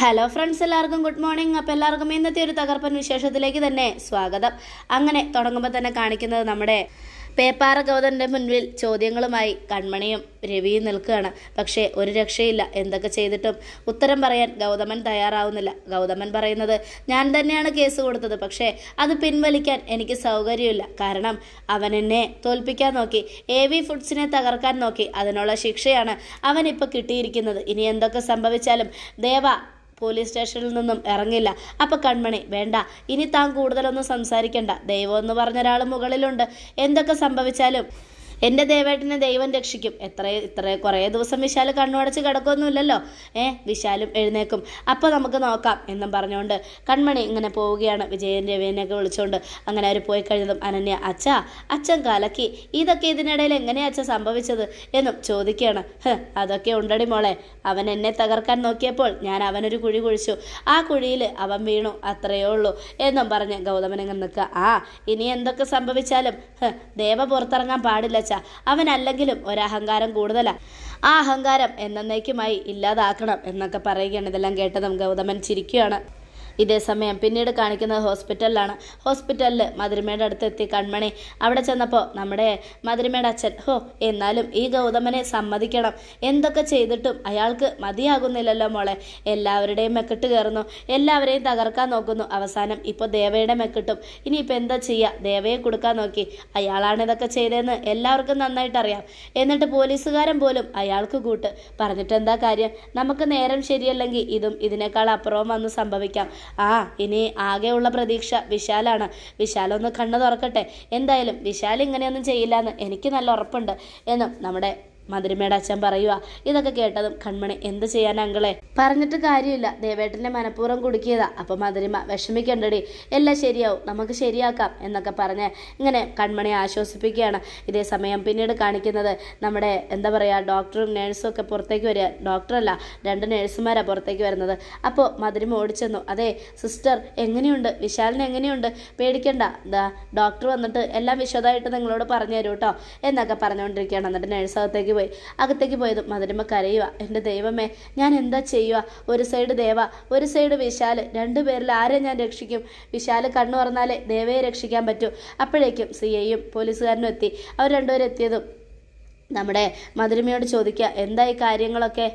Hello friends എല്ലാവർക്കും good morning അപ്പോൾ എല്ലാവർക്കും ഇന്നത്തെ ഒരു തകർപ്പൻ വിശേഷത്തിലേക്ക് തന്നെ സ്വാഗതം. അങ്ങനെ തുടങ്ങുമ്പോൾ തന്നെ കാണിക്കുന്നത് നമ്മുടെ പേപ്പാറ ഗൗതന്റെ മുൻപിൽ ചോദ്യങ്ങളുമായി കൺമണിയും രവിയും നിൽക്കുകയാണ്. പക്ഷേ ഒരു രക്ഷയില്ല. എന്തൊക്കെ ചെയ്തിട്ടും ഉത്തരം പറയാൻ ഗൗതമൻ തയ്യാറാവുന്നില്ല. ഗൗതമൻ പറയുന്നത് ഞാൻ തന്നെയാണ് കേസ് കൊടുത്തത്. പക്ഷേ അത് പിൻവലിക്കാൻ എനിക്ക് സൗകര്യമില്ല. കാരണം അവൻ എന്നെ തോൽപ്പിക്കാൻ നോക്കി. എ വി ഫുഡ്സിനെ തകർക്കാൻ നോക്കി. അതിനുള്ള ശിക്ഷയാണ് അവനിപ്പോൾ കിട്ടിയിരിക്കുന്നത്. ഇനി എന്തൊക്കെ സംഭവിച്ചാലും ദേവ പോലീസ് സ്റ്റേഷനിൽ നിന്നും ഇറങ്ങില്ല. അപ്പൊ കൺമണി വേണ്ട ഇനി താൻ കൂടുതലൊന്നും സംസാരിക്കണ്ട. ദൈവം എന്ന് പറഞ്ഞ ഒരാൾ മുകളിലുണ്ട്. എന്തൊക്കെ സംഭവിച്ചാലും എന്റെ ദേവേട്ടനെ ദൈവം രക്ഷിക്കും. എത്ര ഇത്ര കുറേ ദിവസം വിശാൽ കണ്ണുടച്ച് കിടക്കൊന്നുമില്ലല്ലോ. ഏ വിശാലും എഴുന്നേക്കും. അപ്പോൾ നമുക്ക് നോക്കാം എന്നും പറഞ്ഞുകൊണ്ട് കൺമണി ഇങ്ങനെ പോവുകയാണ്. വിജയൻ രവീനെയൊക്കെ വിളിച്ചുകൊണ്ട് അങ്ങനെ അവർ പോയി കഴിഞ്ഞതും അനന്യ അച്ഛ അച്ഛൻ കലക്കി. ഇതൊക്കെ ഇതിനിടയിൽ എങ്ങനെയാ അച്ഛൻ സംഭവിച്ചത്? എന്നും ചോദിക്കുകയാണ്. അതൊക്കെ ഉണ്ടടി മോളെ. അവൻ എന്നെ തകർക്കാൻ നോക്കിയപ്പോൾ ഞാൻ അവനൊരു കുഴി കുഴിച്ചു. ആ കുഴിയിൽ അവൻ വീണു. അത്രയേ ഉള്ളൂ എന്നും പറഞ്ഞ് ഗൗതമൻ ഇങ്ങനെ നിൽക്കുക. ആ ഇനി എന്തൊക്കെ സംഭവിച്ചാലും ദേവ പുറത്തിറങ്ങാൻ പാടില്ല അച്ഛാ അവനല്ലെങ്കിലും ഒരഹങ്കാരം കൂടുതലാണ് ആ അഹങ്കാരം എന്നേക്കുമായി ഇല്ലാതാക്കണം എന്നൊക്കെ പറയുകയാണ് ഇതെല്ലാം കേട്ടതും ഗൗതമൻ ചിരിക്കുകയാണ്. ഇതേ സമയം പിന്നീട് കാണിക്കുന്നത് ഹോസ്പിറ്റലിലാണ്. ഹോസ്പിറ്റലിൽ മധുരിമയുടെ അടുത്തെത്തി കൺമണി. അവിടെ ചെന്നപ്പോൾ നമ്മുടെ മധുരിമയുടെ അച്ഛൻ ഹോ എന്നാലും ഈ ഗൗതമനെ സമ്മതിക്കണം. എന്തൊക്കെ ചെയ്തിട്ടും അയാൾക്ക് മതിയാകുന്നില്ലല്ലോ മോളെ. എല്ലാവരുടെയും മെക്കിട്ട് കയറുന്നു. എല്ലാവരെയും തകർക്കാൻ നോക്കുന്നു. അവസാനം ഇപ്പോൾ ദേവയുടെ മെക്കിട്ടും. ഇനിയിപ്പോൾ എന്താ ചെയ്യുക ദേവയെ കൊടുക്കാൻ നോക്കി. അയാളാണ് ഇതൊക്കെ ചെയ്തതെന്ന് എല്ലാവർക്കും നന്നായിട്ട് അറിയാം എന്നിട്ട് പോലീസുകാരൻ പോലും അയാൾക്ക് കൂട്ട്. പറഞ്ഞിട്ട് എന്താ കാര്യം? നമുക്ക് നേരം ശരിയല്ലെങ്കിൽ ഇതും ഇതിനേക്കാൾ അപ്പുറവും വന്ന് സംഭവിക്കാം. ആ ഇനി ആകെയുള്ള പ്രതീക്ഷ വിശാലാണ്. വിശാലൊന്ന് കണ്ണു തുറക്കട്ടെ. എന്തായാലും വിശാൽ ഇങ്ങനെയൊന്നും ചെയ്യില്ല എന്ന് എനിക്ക് നല്ല ഉറപ്പുണ്ട്. എന്നും നമ്മുടെ മധുരിമയുടെ അച്ഛൻ പറയുക ഇതൊക്കെ കേട്ടതും കൺമണി എന്ത് ചെയ്യാൻ അങ്കളെ? പറഞ്ഞിട്ട് കാര്യമില്ല. ദേവേട്ടന്റെ മനഃപൂർവം കുടുക്കിയതാ. അപ്പൊ മധുരിമ വിഷമിക്കണ്ടടി എല്ലാം ശരിയാവും നമുക്ക് ശരിയാക്കാം എന്നൊക്കെ പറഞ്ഞ് ഇങ്ങനെ കൺമണി ആശ്വസിപ്പിക്കുകയാണ്. ഇതേ സമയം പിന്നീട് കാണിക്കുന്നത് നമ്മുടെ എന്താ പറയാ ഡോക്ടറും നേഴ്സും ഒക്കെ പുറത്തേക്ക് വരിക. ഡോക്ടറല്ല രണ്ട് നേഴ്സുമാരാണ് പുറത്തേക്ക് വരുന്നത്. അപ്പോൾ മധുരിമ ഓടിച്ചെന്നു. അതെ സിസ്റ്റർ എങ്ങനെയുണ്ട്? വിശാലിന് എങ്ങനെയുണ്ട്? പേടിക്കണ്ട. എന്താ ഡോക്ടർ വന്നിട്ട് എല്ലാം വിശദമായിട്ട് നിങ്ങളോട് പറഞ്ഞു തരൂ കേട്ടോ എന്നൊക്കെ പറഞ്ഞുകൊണ്ടിരിക്കുകയാണ്. എന്നിട്ട് നേഴ്സ് അകത്തേക്ക് പോയി. അകത്തേക്ക് പോയത് മധുരമ്മ കരയുക എന്റെ ദൈവമേ ഞാൻ എന്താ ചെയ്യുക ഒരു സൈഡ് ദേവ ഒരു സൈഡ് വിശാൽ രണ്ടുപേരിൽ ആരെ ഞാൻ രക്ഷിക്കും? വിശാൽ കണ്ണു പറഞ്ഞാലേ ദേവയെ രക്ഷിക്കാൻ പറ്റൂ. അപ്പോഴേക്കും സി ഐയും പോലീസുകാരനും എത്തി. അവർ രണ്ടുപേരും എത്തിയതും നമ്മുടെ മധുരമയോട് ചോദിക്കുക എന്തായി കാര്യങ്ങളൊക്കെ?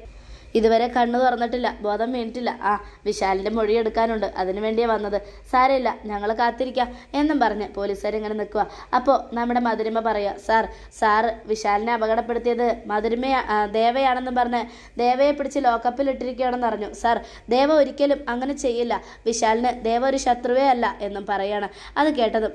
ഇതുവരെ കണ്ണു തുറന്നിട്ടില്ല ബോധം വീണിട്ടില്ല. ആ വിശാലിന്റെ മൊഴി എടുക്കാനുണ്ട്. അതിനു വേണ്ടിയാ വന്നത്. സാരമില്ല ഞങ്ങൾ കാത്തിരിക്കാം എന്നും പറഞ്ഞ് പോലീസുകാർ ഇങ്ങനെ നിൽക്കുക അപ്പോൾ നമ്മുടെ മധുരിമ പറയുക സാർ സാർ വിശാലിനെ അപകടപ്പെടുത്തിയത് മധുരിമ ദേവയാണെന്നും പറഞ്ഞ് ദേവയെ പിടിച്ച് ലോക്കപ്പിൽ ഇട്ടിരിക്കുകയാണെന്ന് പറഞ്ഞു സാർ ദേവ ഒരിക്കലും അങ്ങനെ ചെയ്യില്ല. വിശാലിന് ദേവ ഒരു ശത്രുവേ അല്ല എന്നും പറയാണ്. അത് കേട്ടതും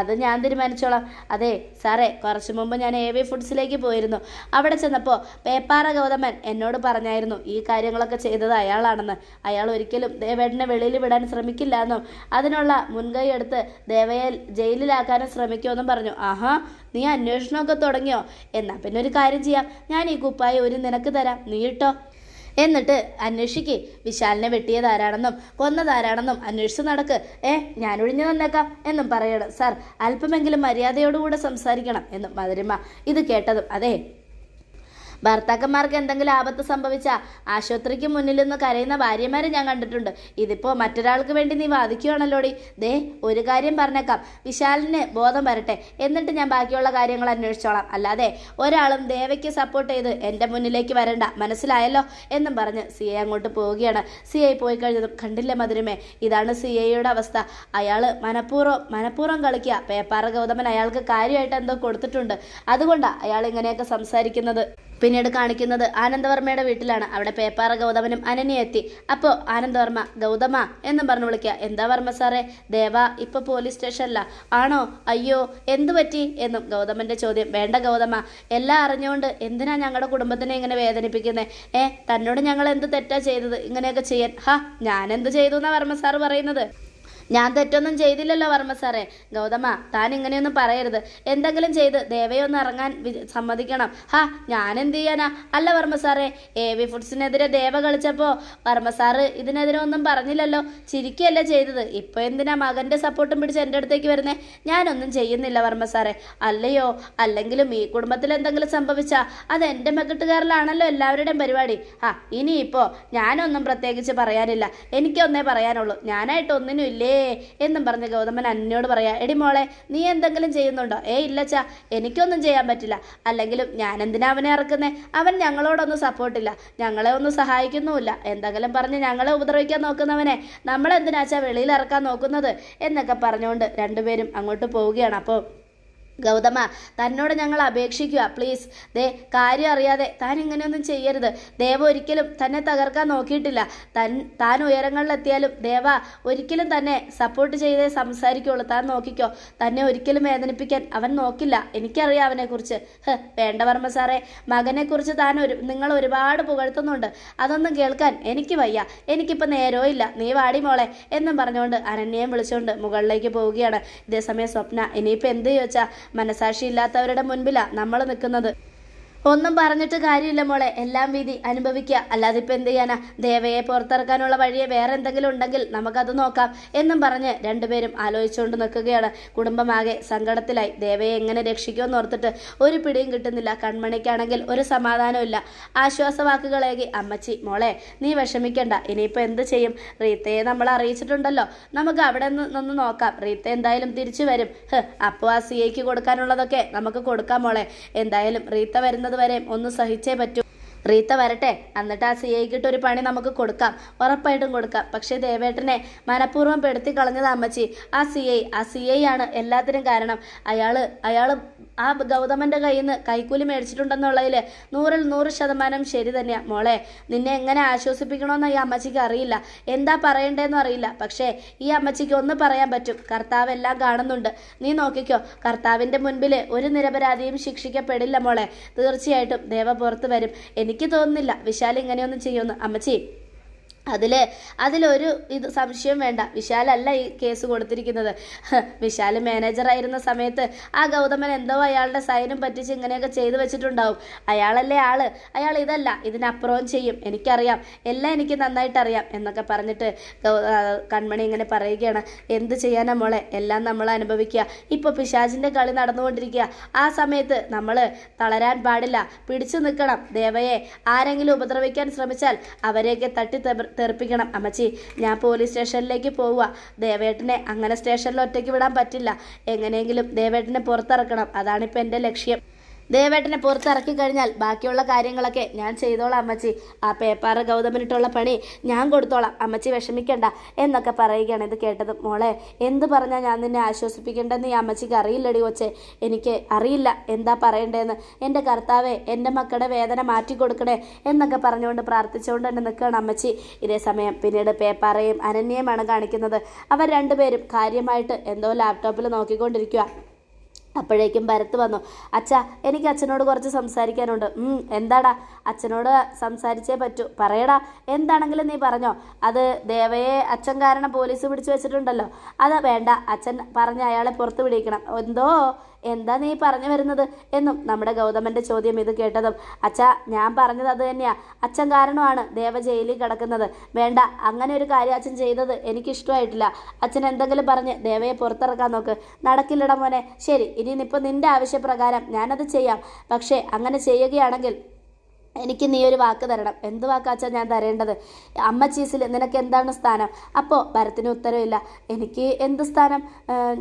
അത് ഞാൻ തീരുമാനിച്ചോളാം. അതെ സാറേ കുറച്ചു മുമ്പ് ഞാൻ എ വി ഫുഡ്സിലേക്ക് പോയിരുന്നു. അവിടെ ചെന്നപ്പോൾ പേപ്പാറ ഗൗതമൻ എന്നോട് പറഞ്ഞായിരുന്നു ഈ കാര്യങ്ങളൊക്കെ ചെയ്തത് അയാളാണെന്ന്. അയാൾ ഒരിക്കലും ദേവേട്ടനെ വെളിയിൽ വിടാൻ ശ്രമിക്കില്ല എന്നും? അതിനുള്ള മുൻകൈ എടുത്ത് ദേവയെ ജയിലിലാക്കാനും ശ്രമിക്കുമെന്നും പറഞ്ഞു. ആഹാ നീ അന്വേഷണമൊക്കെ തുടങ്ങിയോ? എന്നാ പിന്നെ ഒരു കാര്യം ചെയ്യാം. ഞാൻ ഈ കുപ്പായി ഒരു നിനക്ക് തരാം. നീ ഇട്ടോ? എന്നിട്ട് അന്വേഷിക്ക്. വിശാലിനെ വെട്ടിയതാരാണെന്നും കൊന്നതാരാണെന്നും അന്വേഷിച്ച് നടക്ക്. ഏ ഞാൻ ഒഴിഞ്ഞു തന്നേക്കാം എന്നും പറയണം. സാർ അല്പമെങ്കിലും മര്യാദയോടുകൂടെ സംസാരിക്കണം എന്നും മധുരിമ ഇത് കേട്ടതും. അതെ ഭർത്താക്കന്മാർക്ക് എന്തെങ്കിലും ആപത്ത് സംഭവിച്ച ആശുപത്രിക്ക് മുന്നിൽ നിന്ന് കരയുന്ന ഭാര്യമാരെ ഞാൻ കണ്ടിട്ടുണ്ട്. ഇതിപ്പോ മറ്റൊരാൾക്ക് വേണ്ടി നീ വാദിക്കുകയാണല്ലോടി. ദേ ഒരു കാര്യം പറഞ്ഞേക്കാം. വിശാലിന് ബോധം വരട്ടെ. എന്നിട്ട് ഞാൻ ബാക്കിയുള്ള കാര്യങ്ങൾ അന്വേഷിച്ചോളാം. അല്ലാതെ ഒരാളും ദേവയ്ക്ക് സപ്പോർട്ട് ചെയ്ത് എന്റെ മുന്നിലേക്ക് വരണ്ട. മനസ്സിലായല്ലോ? എന്നും പറഞ്ഞ് സി എ അങ്ങോട്ട് പോവുകയാണ്. സി ഐ പോയി കഴിഞ്ഞതും കണ്ടില്ല മധുരമേ? ഇതാണ് സി ഐയുടെ അവസ്ഥ. അയാൾ മനഃപൂർവം മനഃപൂർവം കളിക്കുക. പേപ്പാറ ഗൗതമൻ അയാൾക്ക് കാര്യമായിട്ട് എന്തോ കൊടുത്തിട്ടുണ്ട്. അതുകൊണ്ടാണ് അയാൾ ഇങ്ങനെയൊക്കെ സംസാരിക്കുന്നത്. പിന്നീട് കാണിക്കുന്നത് ആനന്ദവർമ്മയുടെ വീട്ടിലാണ്. അവിടെ പേപ്പാറ ഗൗതമനും അനന്യ എത്തി. അപ്പോൾ ആനന്ദവർമ്മ ഗൗതമ എന്നും പറഞ്ഞു വിളിക്കുക. എന്താ വർമ്മ സാറേ? ദേവ ഇപ്പൊ പോലീസ് സ്റ്റേഷനില. ആണോ? അയ്യോ എന്തു പറ്റി? എന്നും ഗൗതമന്റെ ചോദ്യം. വേണ്ട ഗൗതമ എല്ലാം അറിഞ്ഞുകൊണ്ട് എന്തിനാ ഞങ്ങളുടെ കുടുംബത്തിനെ ഇങ്ങനെ വേദനിപ്പിക്കുന്നത് ഏ തന്നോട് ഞങ്ങൾ എന്ത് തെറ്റാ ചെയ്തത്? ഇങ്ങനെയൊക്കെ ചെയ്യാൻ. ഹാ ഞാൻ എന്ത് ചെയ്തു എന്നാ വർമ്മ സാർ പറയുന്നത്? ഞാൻ തെറ്റൊന്നും ചെയ്തില്ലല്ലോ വർമ്മ സാറേ. ഗൗതമ താൻ ഇങ്ങനെയൊന്നും പറയരുത്. എന്തെങ്കിലും ചെയ്ത് ദേവയെ ഒന്ന് ഇറങ്ങാൻ സമ്മതിക്കണം. ഹാ ഞാൻ എന്ത് ചെയ്യാനാ? അല്ല വർമ്മ സാറേ എ വി ഫുഡ്സിനെതിരെ ദേവ കളിച്ചപ്പോ വർമ്മ സാറ് ഇതിനെതിരെ ഒന്നും പറഞ്ഞില്ലല്ലോ. ചിരിക്കുകയല്ലേ ചെയ്തത്. ഇപ്പൊ എന്തിനാ മകന്റെ സപ്പോർട്ടും പിടിച്ച് എന്റെ അടുത്തേക്ക് വരുന്നേ? ഞാനൊന്നും ചെയ്യുന്നില്ല വർമ്മ സാറേ. അല്ലയോ? അല്ലെങ്കിലും ഈ കുടുംബത്തിൽ എന്തെങ്കിലും സംഭവിച്ചാ അത് എന്റെ മെക്കെട്ടുകാരിലാണല്ലോ എല്ലാവരുടെയും പരിപാടി. ആ ഇനിയിപ്പോ ഞാനൊന്നും പ്രത്യേകിച്ച് പറയാനില്ല. എനിക്കൊന്നേ പറയാനുള്ളൂ. ഞാനായിട്ട് ഒന്നിനും ഇല്ലേ? എന്നും പറഞ്ഞ് ഗൗതമൻ അന്നോട് പറയാ എടി മോളെ നീ എന്തെങ്കിലും ചെയ്യുന്നുണ്ടോ? ഏ ഇല്ലച്ചാ എനിക്കൊന്നും ചെയ്യാൻ പറ്റില്ല. അല്ലെങ്കിലും ഞാൻ എന്തിനാ അവനെ ഇറക്കുന്നേ അവൻ ഞങ്ങളോടൊന്നും സപ്പോർട്ടില്ല ഞങ്ങളെ ഒന്നും സഹായിക്കുന്നുമില്ല. എന്തെങ്കിലും പറഞ്ഞ് ഞങ്ങളെ ഉപദ്രവിക്കാൻ നോക്കുന്നവനെ. നമ്മളെന്തിനാച്ചാ വെളിയിൽ ഇറക്കാൻ നോക്കുന്നത്? എന്നൊക്കെ പറഞ്ഞുകൊണ്ട് രണ്ടുപേരും അങ്ങോട്ട് പോവുകയാണ്. അപ്പോൾ ഗൗതമ തന്നോട് ഞങ്ങൾ അപേക്ഷിക്കുക പ്ലീസ് ദേ കാര്യം അറിയാതെ താൻ ഇങ്ങനെയൊന്നും ചെയ്യരുത്. ദേവ ഒരിക്കലും തന്നെ തകർക്കാൻ നോക്കിയിട്ടില്ല. തൻ താൻ ഉയരങ്ങളിലെത്തിയാലും ദേവ ഒരിക്കലും തന്നെ സപ്പോർട്ട് ചെയ്തേ സംസാരിക്കുള്ളൂ താൻ നോക്കിക്കോ തന്നെ ഒരിക്കലും വേദനിപ്പിക്കാൻ അവൻ നോക്കില്ല. എനിക്കറിയാം അവനെക്കുറിച്ച്. ഹ്, വേണ്ട വർമ്മ സാറേ മകനെക്കുറിച്ച് താൻ ഒരു നിങ്ങൾ ഒരുപാട് പുകഴ്ത്തുന്നുണ്ട്. അതൊന്നും കേൾക്കാൻ എനിക്ക് വയ്യ. എനിക്കിപ്പോൾ നേരോ ഇല്ല. നീ വാടി മോളെ എന്നും പറഞ്ഞുകൊണ്ട് അനന്യയും വിളിച്ചുകൊണ്ട് മുകളിലേക്ക് പോവുകയാണ്. ഇതേസമയം സ്വപ്ന ഇനിയിപ്പോൾ എന്ത് ചോദിച്ചാൽ മനസാക്ഷി ഇല്ലാത്തവരുടെ മുൻപിലാണ് നമ്മൾ നിൽക്കുന്നത് ഒന്നും പറഞ്ഞിട്ട് കാര്യമില്ല മോളെ. എല്ലാം വിധി അനുഭവിക്കുക അല്ലാതെ ഇപ്പം എന്ത് ചെയ്യാനാ? ദേവയെ പുറത്തിറക്കാനുള്ള വഴിയെ വേറെ എന്തെങ്കിലും ഉണ്ടെങ്കിൽ നമുക്കത് നോക്കാം എന്നും പറഞ്ഞ് രണ്ടുപേരും ആലോചിച്ചുകൊണ്ട് നിൽക്കുകയാണ്. കുടുംബമാകെ സങ്കടത്തിലായി. ദേവയെ എങ്ങനെ രക്ഷിക്കുമെന്ന് ഓർത്തിട്ട് ഒരു പിടിയും കിട്ടുന്നില്ല. കൺമണിക്കാണെങ്കിൽ ഒരു സമാധാനമില്ല ആശ്വാസവാക്കുകളേകി അമ്മച്ചി മോളെ നീ വിഷമിക്കണ്ട. ഇനിയിപ്പോൾ എന്ത് ചെയ്യും? റീത്തയെ നമ്മൾ അറിയിച്ചിട്ടുണ്ടല്ലോ. നമുക്ക് അവിടെ നിന്ന് നോക്കാം. റീത്ത എന്തായാലും തിരിച്ചു വരും. അപ്പോൾ ആ സിയയ്ക്ക് കൊടുക്കാനുള്ളതൊക്കെ നമുക്ക് കൊടുക്കാം മോളെ. എന്തായാലും റീത്ത വരുന്നത് വരെ ഒന്ന് സഹിച്ചേ പറ്റൂ. റീത്ത വരട്ടെ. എന്നിട്ട് ആ സി ഐക്കിട്ട് ഒരു പണി നമുക്ക് കൊടുക്കാം. ഉറപ്പായിട്ടും കൊടുക്കാം. പക്ഷേ ദേവേട്ടനെ മനഃപൂർവം പെടുത്തി കളഞ്ഞത് അമ്മച്ചി. ആ സി ഐ ആ സി ഐ ആണ് എല്ലാത്തിനും കാരണം. അയാൾ അയാൾ ആ ഗൗതമന്റെ കയ്യിൽ നിന്ന് കൈക്കൂലി മേടിച്ചിട്ടുണ്ടെന്നുള്ളതിൽ നൂറിൽ നൂറ് ശതമാനം ശരി തന്നെയാ. മോളെ നിന്നെ എങ്ങനെ ആശ്വസിപ്പിക്കണമെന്ന് ഈ അമ്മച്ചിക്ക് അറിയില്ല. എന്താ പറയണ്ടേന്ന് അറിയില്ല. പക്ഷേ ഈ അമ്മച്ചിക്ക് ഒന്ന് പറയാൻ പറ്റും. കർത്താവ് എല്ലാം കാണുന്നുണ്ട്. നീ നോക്കിക്കോ. കർത്താവിന്റെ മുൻപിൽ ഒരു നിരപരാധിയും ശിക്ഷിക്കപ്പെടില്ല മോളെ. തീർച്ചയായിട്ടും ദേവ പുറത്ത് വരും. എനിക്ക് തോന്നുന്നില്ല വിശാൽ ഇങ്ങനെയൊന്നും ചെയ്യുമെന്ന്. അമ്മച്ചി അതിൽ അതിലൊരു ഇത് സംശയം വേണ്ട. വിശാലല്ല ഈ കേസ് കൊടുത്തിരിക്കുന്നത്. വിശാൽ മാനേജറായിരുന്ന സമയത്ത് ആ ഗൗതമൻ എന്തോ അയാളുടെ സൈനും പറ്റിച്ച് ഇങ്ങനെയൊക്കെ ചെയ്തു വെച്ചിട്ടുണ്ടാവും. അയാളല്ലേ ആൾ. അയാൾ ഇതല്ല. ഇതിനപ്പുറവും ചെയ്യും. എനിക്കറിയാം. എല്ലാം എനിക്ക് നന്നായിട്ട് അറിയാം എന്നൊക്കെ പറഞ്ഞിട്ട് കൺമണി ഇങ്ങനെ പറയുകയാണ്. എന്ത് ചെയ്യാനാ മോളെ? എല്ലാം നമ്മൾ അനുഭവിക്കുക. ഇപ്പോൾ പിശാചിന്റെ കളി നടന്നുകൊണ്ടിരിക്കുക. ആ സമയത്ത് നമ്മൾ തളരാൻ പാടില്ല. പിടിച്ചു നിൽക്കണം. ദേവയെ ആരെങ്കിലും ഉപദ്രവിക്കാൻ ശ്രമിച്ചാൽ അവരെയൊക്കെ തട്ടി തെറിപ്പിക്കണം അമ്മച്ചി ഞാൻ പോലീസ് സ്റ്റേഷനിലേക്ക് പോവുക. ദേവേട്ടനെ അങ്ങനെ സ്റ്റേഷനിൽ ഒറ്റയ്ക്ക് വിടാൻ പറ്റില്ല. എങ്ങനെയെങ്കിലും ദേവേട്ടനെ പുറത്തിറക്കണം. അതാണിപ്പോൾ എന്റെ ലക്ഷ്യം. ദേവേട്ടനെ പുറത്തിറക്കി കഴിഞ്ഞാൽ ബാക്കിയുള്ള കാര്യങ്ങളൊക്കെ ഞാൻ ചെയ്തോളാം അമ്മച്ചി. ആ പേപ്പാറ് ഗൗതമനിട്ടുള്ള പണി ഞാൻ കൊടുത്തോളാം. അമ്മച്ചി വിഷമിക്കണ്ട എന്നൊക്കെ പറയുകയാണ് ഇത് കേട്ടത്. മോളെ എന്ത് പറഞ്ഞാൽ ഞാൻ നിന്നെ ആശ്വസിപ്പിക്കേണ്ടെന്ന് ഈ അമ്മച്ചിക്ക് അറിയില്ലടി കൊച്ചെ. എനിക്ക് അറിയില്ല എന്താ പറയണ്ടേന്ന് എന്റെ കർത്താവെ എന്റെ മക്കളുടെ വേദന മാറ്റി കൊടുക്കണേ എന്നൊക്കെ പറഞ്ഞുകൊണ്ട് പ്രാർത്ഥിച്ചുകൊണ്ട് തന്നെ നിൽക്കുകയാണ് അമ്മച്ചി. ഇതേ സമയം പിന്നീട് പേപ്പാറയും അനന്യയുമാണ് കാണിക്കുന്നത്. അവർ രണ്ടുപേരും കാര്യമായിട്ട് എന്തോ ലാപ്ടോപ്പിൽ നോക്കിക്കൊണ്ടിരിക്കുക അപ്പോഴേക്കും ഭരത്ത് വന്നു അച്ഛ എനിക്ക് അച്ഛനോട് കുറച്ച് സംസാരിക്കാനുണ്ട്. എന്താടാ? അച്ഛനോട് സംസാരിച്ചേ പറ്റൂ. പറയടാ എന്താണെങ്കിലും നീ പറഞ്ഞോ. അത് ദേവയെ അച്ഛൻ കാരണം പോലീസ് പിടിച്ചു വെച്ചിട്ടുണ്ടല്ലോ. അത് വേണ്ട അച്ഛൻ പറഞ്ഞ് അയാളെ പുറത്ത് വിളിക്കണം എന്തോ? എന്താ നീ പറഞ്ഞു വരുന്നത് എന്നും നമ്മുടെ ഗൗതമന്റെ ചോദ്യം ഇത് കേട്ടതും. അച്ഛ ഞാൻ പറഞ്ഞത് അത് തന്നെയാ. അച്ഛൻ കാരണമാണ് ദേവ ജയിലിൽ കിടക്കുന്നത്. വേണ്ട അങ്ങനെ ഒരു കാര്യം അച്ഛൻ ചെയ്തത് എനിക്കിഷ്ടമായിട്ടില്ല. അച്ഛൻ എന്തെങ്കിലും പറഞ്ഞ് ദേവയെ പുറത്തിറക്കാൻ നോക്ക്. നടക്കില്ലട മോനെ. ശരി ഇനി ഇനിയിപ്പോൾ നിന്റെ ആവശ്യപ്രകാരം ഞാനത് ചെയ്യാം. പക്ഷേ അങ്ങനെ ചെയ്യുകയാണെങ്കിൽ എനിക്ക് നീ ഒരു വാക്ക് തരണം. എന്ത് വാക്കാച്ചാ ഞാൻ തരേണ്ടത്? അമ്മ ചീസിൽ നിനക്ക് എന്താണ് സ്ഥാനം? അപ്പോൾ ഭരത്തിന് ഉത്തരവില്ല. എനിക്ക് എന്ത് സ്ഥാനം?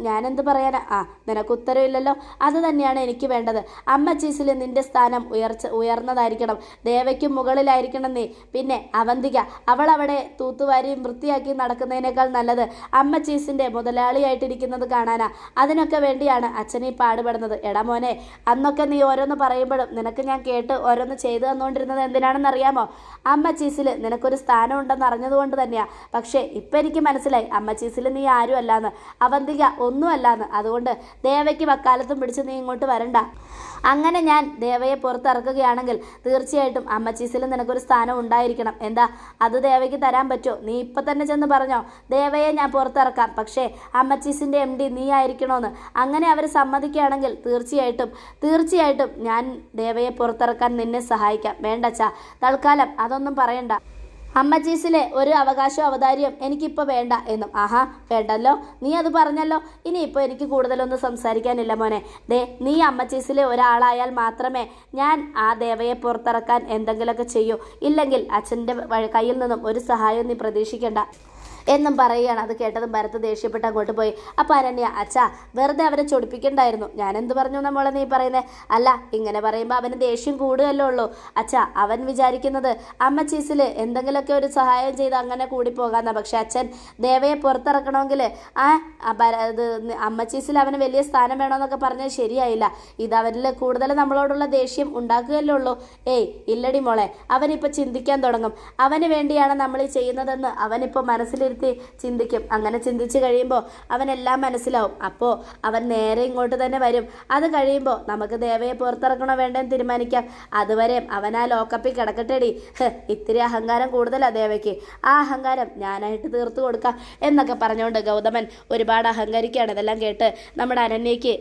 ഞാൻ എന്ത് പറയാനാ? ആ നിനക്ക് ഉത്തരവില്ലല്ലോ. അത് തന്നെയാണ് എനിക്ക് വേണ്ടത്. അമ്മ ചീസിൽ നിന്റെ സ്ഥാനം ഉയർച്ച ഉയർന്നതായിരിക്കണം. ദേവയ്ക്ക് മുകളിലായിരിക്കണം നീ. പിന്നെ അവന്തിക അവൾ അവിടെ തൂത്തുവാരിയും വൃത്തിയാക്കി നടക്കുന്നതിനേക്കാൾ നല്ലത് അമ്മ ചീസിന്റെ മുതലാളിയായിട്ടിരിക്കുന്നത് കാണാനാ. അതിനൊക്കെ വേണ്ടിയാണ് അച്ഛൻ ഈ പാടുപെടുന്നത്. എടാ മോനെ അന്നൊക്കെ നീ ഓരോന്ന് പറയുമ്പോഴും നിനക്ക് ഞാൻ കേട്ട് ഓരോന്ന് ചെയ്തു വന്നുകൊണ്ടിരുന്നത് എന്തിനാണെന്ന് അറിയാമോ? ചീസിൽ നിനക്കൊരു സ്ഥാനം ഉണ്ടെന്ന് അറിഞ്ഞതുകൊണ്ട് തന്നെയാണ് പക്ഷേ ഇപ്പം എനിക്ക് മനസ്സിലായി. അമ്മ ചീസിൽ നീ ആരും അല്ലാന്ന്. അവന്തിക ഒന്നും അല്ലാന്ന് അതുകൊണ്ട് ദേവയ്ക്ക് വക്കാലത്തും പിടിച്ച് നീ ഇങ്ങോട്ട് വരണ്ട. അങ്ങനെ ഞാൻ ദേവയെ പുറത്തിറക്കുകയാണെങ്കിൽ തീർച്ചയായിട്ടും അമ്മച്ചീസിൽ നിനക്കൊരു സ്ഥാനം ഉണ്ടായിരിക്കണം. എന്താ? അത് ദേവയ്ക്ക് തരാൻ പറ്റുമോ നീ ഇപ്പം തന്നെ ചെന്ന് പറഞ്ഞോ ദേവയെ ഞാൻ പുറത്തിറക്കാം. പക്ഷേ അമ്മച്ചീസിന്റെ എം ഡി നീ ആയിരിക്കണമെന്ന് അങ്ങനെ അവർ സമ്മതിക്കുകയാണെങ്കിൽ തീർച്ചയായിട്ടും തീർച്ചയായിട്ടും ഞാൻ ദേവയെ പുറത്തിറക്കാൻ നിന്നെ സഹായിക്കാം. വേണ്ടച്ചാ തൽക്കാലം അതൊന്നും പറയണ്ട. അമ്മച്ചീസിലെ ഒരു അവകാശം അവതാരിയും എനിക്കിപ്പോൾ വേണ്ട എന്നും. ആഹാ വേണ്ടല്ലോ. നീ അത് പറഞ്ഞല്ലോ. ഇനിയിപ്പോൾ എനിക്ക് കൂടുതലൊന്നും സംസാരിക്കാനില്ല മോനെ. ദേ നീ അമ്മച്ചീസിലെ ഒരാളായാൽ മാത്രമേ ഞാൻ ആ ദേവയെ പുറത്തിറക്കാൻ എന്തെങ്കിലുമൊക്കെ ചെയ്യൂ. ഇല്ലെങ്കിൽ അച്ഛന്റെ കയ്യിൽ നിന്നും ഒരു സഹായവും നീ പ്രതീക്ഷിക്കേണ്ട. എന്നും പറയുകയാണ്. അത് കേട്ടതും ഭരത് ദേഷ്യപ്പെട്ട് അങ്ങോട്ട് പോയി. അപ്പം അനന്യ അച്ഛാ വെറുതെ അവനെ ചൊടിപ്പിക്കണ്ടായിരുന്നു. ഞാൻ എന്ത് പറഞ്ഞു നമ്മളെ നീ പറയുന്നത് അല്ല ഇങ്ങനെ പറയുമ്പോൾ അവന് ദേഷ്യം കൂടുകയല്ലേ ഉള്ളൂ. അച്ഛാ അവൻ വിചാരിക്കുന്നത് അമ്മ ചീസിൽ എന്തെങ്കിലുമൊക്കെ ഒരു സഹായം ചെയ്ത് അങ്ങനെ കൂടി പോകാന്നാ പക്ഷെ അച്ഛൻ ദേവയെ പുറത്തിറക്കണമെങ്കിൽ ആ ഇത് അമ്മ ചീസിൽ അവന് വലിയ സ്ഥാനം വേണമെന്നൊക്കെ പറഞ്ഞാൽ ശരിയായില്ല. ഇത് അവരിൽ കൂടുതൽ നമ്മളോടുള്ള ദേഷ്യം ഉണ്ടാക്കുകയല്ലേ ഉള്ളൂ. ഏയ് ഇല്ലടി മോളെ അവനിപ്പോൾ ചിന്തിക്കാൻ തുടങ്ങും. അവന് വേണ്ടിയാണ് നമ്മൾ ചെയ്യുന്നതെന്ന് അവനിപ്പോൾ മനസ്സിലിരുത്തി ചിന്തിക്കും. അങ്ങനെ ചിന്തിച്ച് കഴിയുമ്പോൾ അവനെല്ലാം മനസ്സിലാവും. അപ്പോൾ അവൻ നേരെ ഇങ്ങോട്ട് തന്നെ വരും. അത് കഴിയുമ്പോൾ നമുക്ക് ദേവയെ പുറത്തിറക്കണോ വേണ്ടെന്ന് തീരുമാനിക്കാം. അതുവരെ അവൻ ആ ലോക്കപ്പിൽ കിടക്കട്ടെടി. ഇത്തിരി അഹങ്കാരം കൂടുതലാണ് ദേവയ്ക്ക്. ആ അഹങ്കാരം ഞാനായിട്ട് തീർത്തു കൊടുക്കാം എന്നൊക്കെ പറഞ്ഞുകൊണ്ട് ഗൗതമൻ ഒരുപാട് അഹങ്കരിക്കുകയാണ്. ഇതെല്ലാം കേട്ട് നമ്മുടെ അനന്യയ്ക്ക്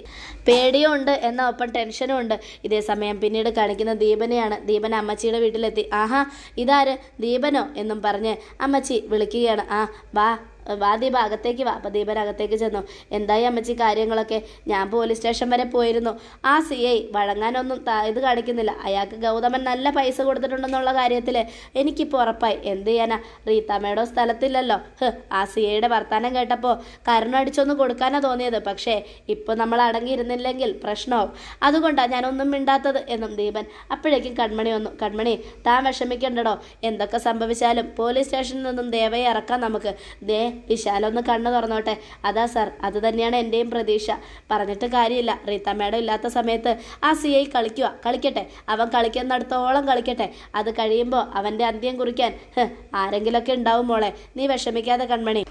പേടിയും ഉണ്ട് എന്ന ഒപ്പം ടെൻഷനും ഉണ്ട്. ഇതേ സമയം പിന്നീട് കാണിക്കുന്ന ദീപനെയാണ്. ദീപൻ അമ്മച്ചിയുടെ വീട്ടിലെത്തി. ആഹാ ഇതാര്? ദീപനോ എന്നും പറഞ്ഞ് അമ്മച്ചി വിളിക്കുകയാണ്. ആ വാ വാ ഭാഗത്തേക്ക് വാ. അപ്പം ദീപൻ അകത്തേക്ക് ചെന്നു. എന്തായി അമ്മച്ചി കാര്യങ്ങളൊക്കെ? ഞാൻ പോലീസ് സ്റ്റേഷൻ വരെ പോയിരുന്നു. ആ സി ഐ വഴങ്ങാനൊന്നും ഇത് കാണിക്കുന്നില്ല. അയാൾക്ക് ഗൗതമൻ നല്ല പൈസ കൊടുത്തിട്ടുണ്ടെന്നുള്ള കാര്യത്തിൽ എനിക്കിപ്പോൾ ഉറപ്പായി. എന്ത് ചെയ്യാനാ? റീത്താമ്മയുടെ സ്ഥലത്തില്ലല്ലോ. ഹ് ആ സി ഐയുടെ വർത്താനം കേട്ടപ്പോൾ കരുണടിച്ചൊന്ന് കൊടുക്കാനാ തോന്നിയത്. പക്ഷേ ഇപ്പോൾ നമ്മൾ അടങ്ങിയിരുന്നില്ലെങ്കിൽ പ്രശ്നമാവും. അതുകൊണ്ടാണ് ഞാനൊന്നും മിണ്ടാത്തത് എന്നും ദീപൻ അപ്പോഴേക്കും കൺമണി വന്നു. കൺമണി താൻ വിഷമിക്കണ്ടടോ. എന്തൊക്കെ സംഭവിച്ചാലും പോലീസ് സ്റ്റേഷനിൽ നിന്നും ദേവയെ ഇറക്കാം നമുക്ക്. ദേ വിശാലൊന്ന് കണ്ണു തുറന്നോട്ടെ. അതാ സാർ അത് തന്നെയാണ് എന്റെയും പ്രതീക്ഷ. പറഞ്ഞിട്ട് കാര്യമില്ല. റീത്ത മേഡം ഇല്ലാത്ത സമയത്ത് ആ സി ഐ കളിക്കുക. കളിക്കട്ടെ. അവൻ കളിക്കുന്നിടത്തോളം കളിക്കട്ടെ. അത് കഴിയുമ്പോൾ അവന്റെ അന്ത്യം കുറിക്കാൻ ആരെങ്കിലൊക്കെ ഉണ്ടാവും മോളെ. നീ വിഷമിക്കാതെ കൺമണി.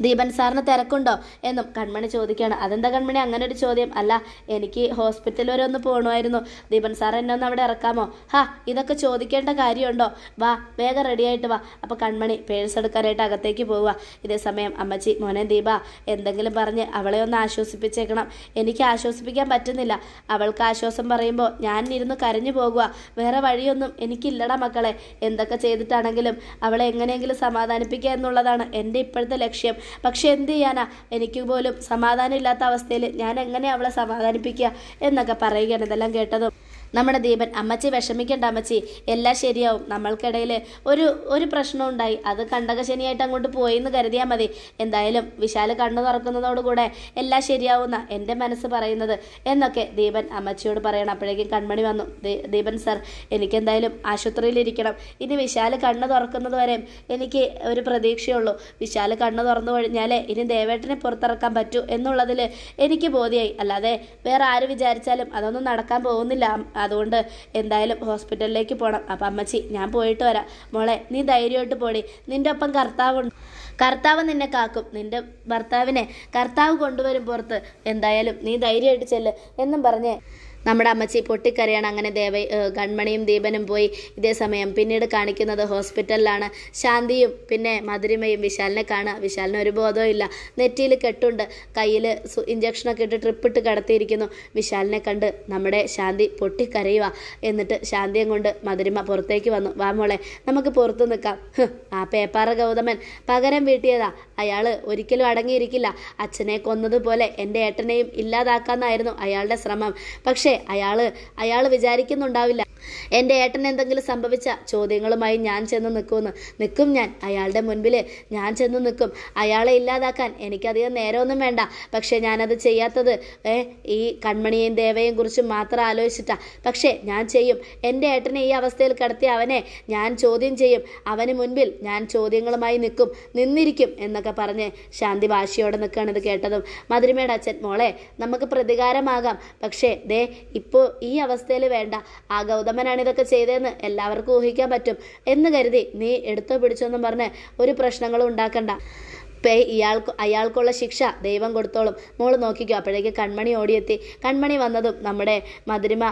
ദീപൻ സാറിന് തിരക്കുണ്ടോ എന്നും കൺമണി ചോദിക്കുകയാണ്. അതെന്താ കൺമണി? അങ്ങനെ ഒരു ചോദ്യം. അല്ല എനിക്ക് ഹോസ്പിറ്റൽ വരെ ഒന്ന് പോകണമായിരുന്നു ദീപൻ സാർ എന്നെ ഒന്ന് അവിടെ ഇറക്കാമോ? ഹാ ഇതൊക്കെ ചോദിക്കേണ്ട കാര്യമുണ്ടോ? വാ വേഗം റെഡിയായിട്ട് വാ. അപ്പോൾ കൺമണി പേഴ്സ് എടുക്കാനായിട്ട് അകത്തേക്ക് പോവുക. ഇതേ സമയം അമ്മച്ചി മോനെ ദീപ എന്തെങ്കിലും പറഞ്ഞ് അവളെ ഒന്ന് ആശ്വസിപ്പിച്ചേക്കണം. എനിക്ക് ആശ്വസിപ്പിക്കാൻ പറ്റുന്നില്ല. അവൾക്ക് ആശ്വാസം പറയുമ്പോൾ ഞാൻ ഇരുന്ന് കരഞ്ഞു പോകുക. വേറെ വഴിയൊന്നും എനിക്കില്ലടാ മക്കളെ. എന്തൊക്കെ ചെയ്തിട്ടാണെങ്കിലും അവളെ എങ്ങനെയെങ്കിലും സമാധാനിപ്പിക്കുക എന്നുള്ളതാണ് എന്റെ ഇപ്പോഴത്തെ ലക്ഷ്യം. പക്ഷെ എന്ത് ചെയ്യാനാ? എനിക്ക് പോലും സമാധാനം ഇല്ലാത്ത അവസ്ഥയിൽ ഞാൻ എങ്ങനെ അവളെ സമാധാനിപ്പിക്കുക എന്നൊക്കെ പറയുകയാണ് ഇതെല്ലാം കേട്ടതും. നമ്മുടെ ദീപൻ അമ്മച്ചി വിഷമിക്കണ്ട അമ്മച്ചി എല്ലാം ശരിയാവും. നമ്മൾക്കിടയിൽ ഒരു ഒരു പ്രശ്നം ഉണ്ടായി. അത് കണ്ടകശനിയായിട്ട് അങ്ങോട്ട് പോയി എന്ന് കരുതിയാൽ മതി. എന്തായാലും വിശാൽ കണ്ണു തുറക്കുന്നതോടുകൂടെ എല്ലാം ശരിയാവുന്ന എന്റെ മനസ്സ് പറയുന്നത് എന്നൊക്കെ ദീപൻ അമ്മച്ചിയോട് പറയണം. അപ്പോഴേക്കും കൺമണി വന്നു. ദീപൻ സാർ എനിക്കെന്തായാലും ആശുപത്രിയിലിരിക്കണം. ഇനി വിശാൽ കണ്ണ് തുറക്കുന്നത് വരെ എനിക്ക് ഒരു പ്രതീക്ഷയുള്ളൂ വിശാൽ കണ്ണ് തുറന്നു കഴിഞ്ഞാലേ ഇനി ദേവേട്ടനെ പുറത്തിറക്കാൻ പറ്റൂ എന്നുള്ളതിൽ എനിക്ക് ബോധ്യമായി അല്ലാതെ വേറെ ആര് വിചാരിച്ചാലും അതൊന്നും നടക്കാൻ പോകുന്നില്ല. അതുകൊണ്ട് എന്തായാലും ഹോസ്പിറ്റലിലേക്ക് പോകണം അപ്പം അമ്മച്ചി ഞാൻ പോയിട്ട് വരാം. മോളെ നീ ധൈര്യമായിട്ട് പോടി. നിന്റെ ഒപ്പം കർത്താവുണ്ട് കർത്താവ് നിന്നെ കാക്കും. നിന്റെ ഭർത്താവിനെ കർത്താവ് കൊണ്ടുവരും പുറത്ത്. എന്തായാലും നീ ധൈര്യമായിട്ട് ചെല്ല് എന്നും പറഞ്ഞ് നമ്മുടെ അമ്മച്ചി പൊട്ടിക്കരയാണ്. അങ്ങനെ ദേവ കൺമണിയും ദീപനും പോയി ഇതേ സമയം പിന്നീട് കാണിക്കുന്നത് ഹോസ്പിറ്റലിലാണ്. ശാന്തിയും പിന്നെ മധുരിമയും വിശാലിനെ കാണുക. വിശാലിന് ഒരു ബോധവും ഇല്ല. നെറ്റിയിൽ കെട്ടുണ്ട്. കയ്യിൽ ഇഞ്ചക്ഷനൊക്കെ ഇട്ട് ട്രിപ്പിട്ട് കിടത്തിയിരിക്കുന്നു. വിശാലിനെ കണ്ട് നമ്മുടെ ശാന്തി പൊട്ടിക്കരയുക എന്നിട്ട് ശാന്തിയും കൊണ്ട് മധുരിമ പുറത്തേക്ക് വന്നു. വാ മോളെ നമുക്ക് പുറത്ത് നിൽക്കാം. ആ പേപ്പാറ ഗൗതമൻ. പകരം വീട്ടിയതാ. അയാൾ ഒരിക്കലും അടങ്ങിയിരിക്കില്ല. അച്ഛനെ കൊന്നതുപോലെ എന്റെ ഏട്ടനെയും ഇല്ലാതാക്കാന്നായിരുന്നു അയാളുടെ ശ്രമം. പക്ഷേ അയാൾ അയാൾ വിചാരിക്കുന്നുണ്ടാവില്ല. എന്റെ ഏട്ടൻ എന്തെങ്കിലും സംഭവിച്ച ചോദ്യങ്ങളുമായി ഞാൻ ചെന്ന് നിൽക്കുമെന്ന് നിൽക്കും ഞാൻ. അയാളുടെ മുൻപിൽ ഞാൻ ചെന്ന് നിൽക്കും. അയാളെ ഇല്ലാതാക്കാൻ എനിക്കധികം നേരമൊന്നും വേണ്ട. പക്ഷേ ഞാനത് ചെയ്യാത്തത് ഈ കൺമണിയെയും ദേവയെയും കുറിച്ച് മാത്രം ആലോചിച്ചിട്ടാ. പക്ഷേ ഞാൻ ചെയ്യും. എന്റെ ഏട്ടനെ ഈ അവസ്ഥയിൽ കിടത്തിയ അവനെ ഞാൻ ചോദ്യം ചെയ്യും. അവന് മുൻപിൽ ഞാൻ ചോദ്യങ്ങളുമായി നിൽക്കും. നിന്നിരിക്കും എന്നൊക്കെ പറഞ്ഞ് ശാന്തി വാശിയോടെ നിൽക്കുകയാണ് ഇത് കേട്ടതും. മധുരിമയുടെ അച്ഛൻ മോളെ നമുക്ക് പ്രതികാരമാകാം. പക്ഷേ ദേ ഇപ്പോൾ ഈ അവസ്ഥയിൽ വേണ്ട. ആ ഗൗതമൻ ഗൗതമനാണ് ഇതൊക്കെ ചെയ്തതെന്ന് എല്ലാവർക്കും ഊഹിക്കാൻ പറ്റും എന്ന് കരുതി നീ എടുത്തോ പിടിച്ചോ എന്നും പറഞ്ഞ് ഒരു പ്രശ്നങ്ങളും ഉണ്ടാക്കണ്ട. പേ ഇയാൾക്ക് അയാൾക്കുള്ള ശിക്ഷ ദൈവം കൊടുത്തോളും. മോൾ നോക്കിക്കോ അപ്പോഴേക്ക് കൺമണി ഓടിയെത്തി. കൺമണി വന്നതും നമ്മുടെ മധുരിമ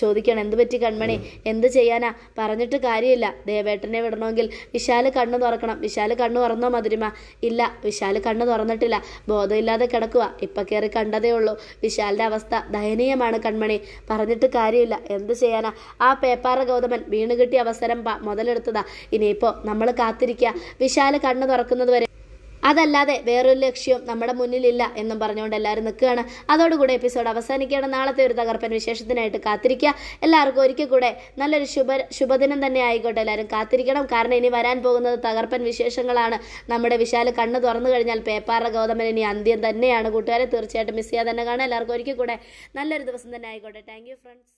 ചോദിക്കണം എന്ത് പറ്റി കൺമണി? എന്ത് ചെയ്യാനാ? പറഞ്ഞിട്ട് കാര്യമില്ല. ദേവേട്ടനെ വിടണമെങ്കിൽ വിശാൽ കണ്ണു തുറക്കണം. വിശാൽ കണ്ണു തുറന്നോ മധുരിമ? ഇല്ല വിശാൽ കണ്ണു തുറന്നിട്ടില്ല. ബോധമില്ലാതെ കിടക്കുക ഇപ്പം കയറി കണ്ടതേ ഉള്ളൂ. വിശാലിന്റെ അവസ്ഥ ദയനീയമാണ് കൺമണി. പറഞ്ഞിട്ട് കാര്യമില്ല. എന്ത് ചെയ്യാനാ? ആ പേപ്പാറ ഗൗതമൻ വീണ് കിട്ടിയ അവസരം മുതലെടുത്തതാ. ഇനിയിപ്പോൾ നമ്മൾ കാത്തിരിക്കുക വിശാൽ കണ്ണു തുറക്കുന്നത് വരെ അതല്ലാതെ വേറൊരു ലക്ഷ്യവും നമ്മുടെ മുന്നിലില്ല എന്നും പറഞ്ഞുകൊണ്ട് എല്ലാവരും നിൽക്കുകയാണ്. അതോടുകൂടെ എപ്പിസോഡ് അവസാനിക്കുകയാണ്. നാളത്തെ ഒരു തകർപ്പൻ വിശേഷത്തിനായിട്ട് കാത്തിരിക്കുക. എല്ലാവർക്കും ഒരിക്കൽ കൂടെ നല്ലൊരു ശുഭ ശുഭദിനം തന്നെ ആയിക്കോട്ടെ. എല്ലാവരും കാത്തിരിക്കണം. കാരണം ഇനി വരാൻ പോകുന്നത് തകർപ്പൻ വിശേഷങ്ങളാണ്. നമ്മുടെ വിശാല കണ്ണ് തുറന്നു കഴിഞ്ഞാൽ പേപ്പാറ ഗൗതമൻ ഇനി അന്ത്യം തന്നെയാണ്. കൂട്ടുകാരെ തീർച്ചയായിട്ടും മിസ് ചെയ്യാതെ തന്നെ കാണാം. എല്ലാവർക്കും ഒരിക്കൽ കൂടെ നല്ലൊരു ദിവസം തന്നെ ആയിക്കോട്ടെ. Thank friends